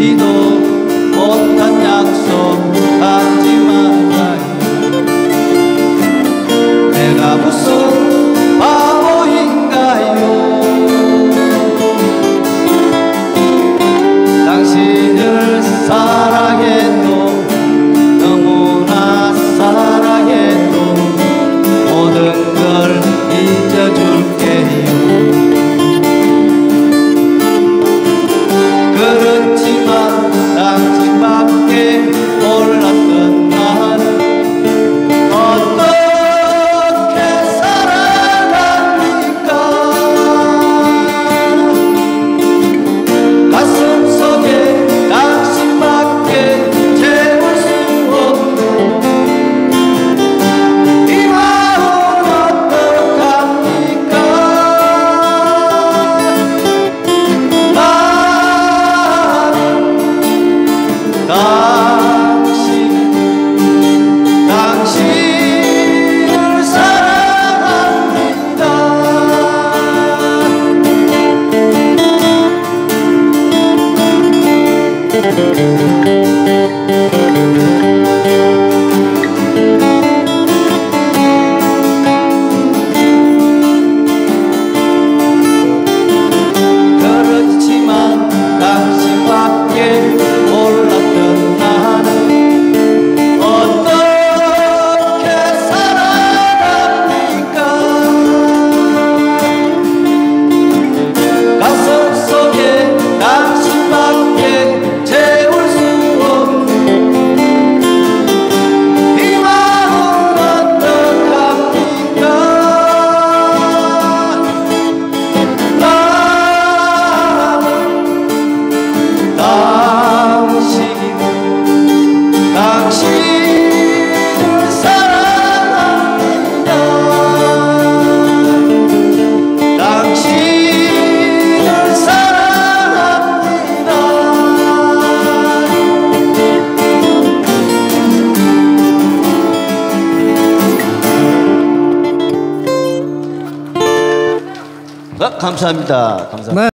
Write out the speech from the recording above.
一度 Thank you. 감사합니다. 감사합니다. 네.